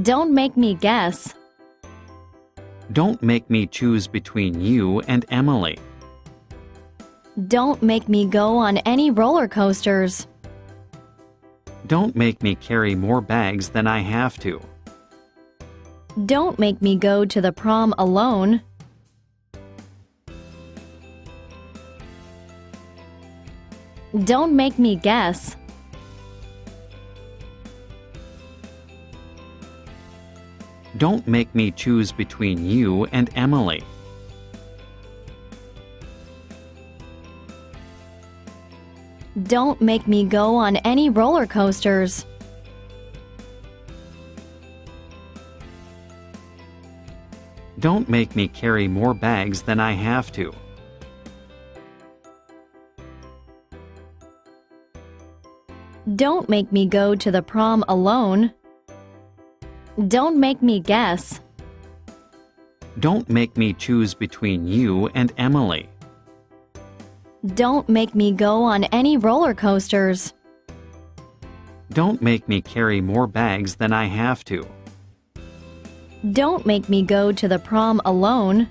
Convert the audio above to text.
Don't make me guess. Don't make me choose between you and Emily. Don't make me go on any roller coasters. Don't make me carry more bags than I have to. Don't make me go to the prom alone. Don't make me guess. Don't make me choose between you and Emily. Don't make me go on any roller coasters. Don't make me carry more bags than I have to. Don't make me go to the prom alone. Don't make me guess. Don't make me choose between you and Emily. Don't make me go on any roller coasters. Don't make me carry more bags than I have to. Don't make me go to the prom alone.